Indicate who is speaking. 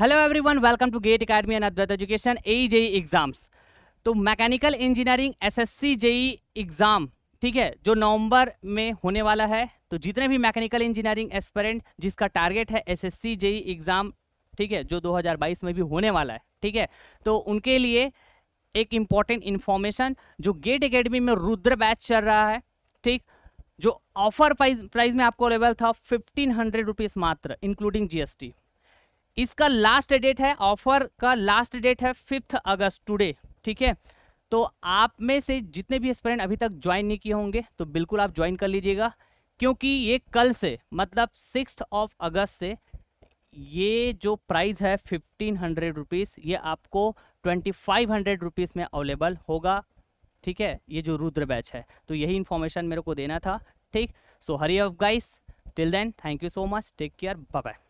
Speaker 1: Hello everyone welcome to GATE academy and Advait education A JE exams तो mechanical engineering SSC JE exam ठीक है, जो नवंबर में होने वाला है तो जितने भी मैकेनिकल इंजीनियरिंग एस्पिरेंट जिसका टारगेट है एसएससी जेई एग्ज़ाम ठीक है, जो 2022 में भी होने वाला है, ठीक है तो उनके लिए एक इंपॉर्टेंट इन्फॉर्मेशन जो गेट अकेडमी में रुद्र बैच चल रहा है, ठीक, जो ऑफ़र प्राइस प्राइस में आपको अवेलेबल था फिफ्टीन हंड्रेड रुपीज़ मात्र इंक्लूडिंग जीएसटी इसका लास्ट डेट है ऑफ़र का लास्ट डेट है फिफ्थ अगस्त टुडे ठीक है? तो आप में से जितने भी एस्पिरेंट अभी तक ज्वाइन नहीं किए होंगे तो बिल्कुल आप ज्वाइन कर लीजिएगा, क्योंकि ये कल से मतलब सिक्स ऑफ़ अगस्त से, ये जो प्राइस है फिफ्टीन हंड्रेड रुपीज़ ये आपको ट्वेंटी फाइव हंड्रेड रुपीज़ में अवेलेबल होगा, ठीक है? ये जो रुद्र बैच है तो यही इन्फॉर्मेशन मेरे को देना था, ठीक? So hurry off guys till then thank you so much take care bye bye